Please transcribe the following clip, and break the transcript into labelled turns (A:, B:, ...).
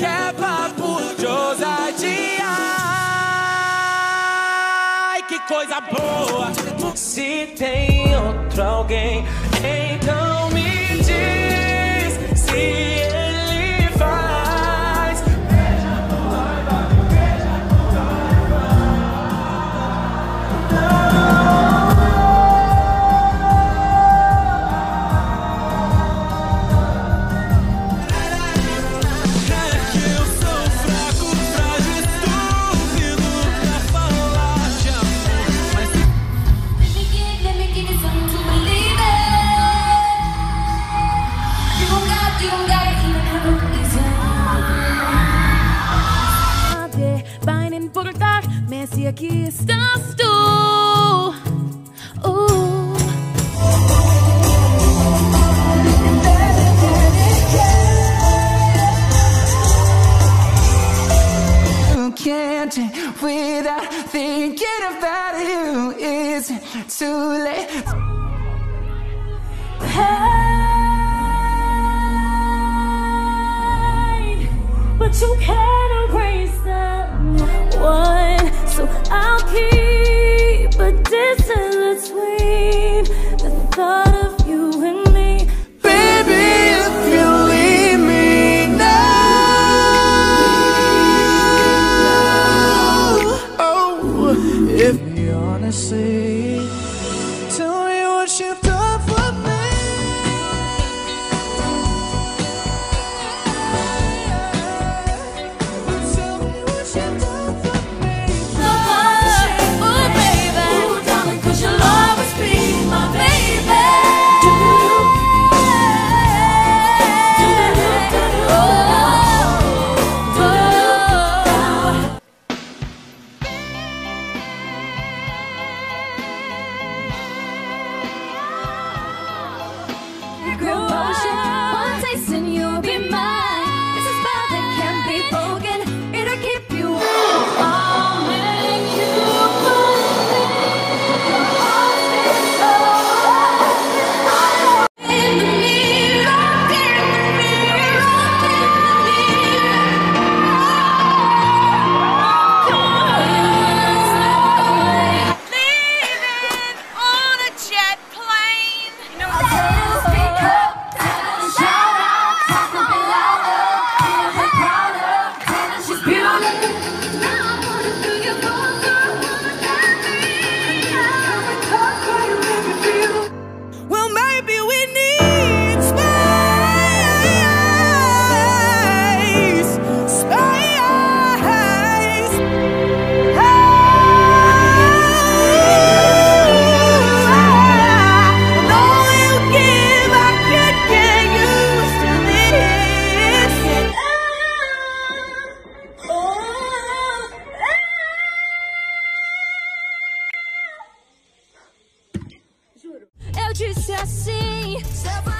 A: qualquer papo de ousadia. Ai, que coisa boa. Se tem outro alguém,
B: Nem importar, aqui estás tu. Uh.
C: Can't without thinking about you. It's too late.
B: Pain, But you can't erase one. So I'll keep a distance between The thought of you and me.
A: Baby, if you leave me now. Oh, if you honestly Tell me what you
B: creatures I see. Seven.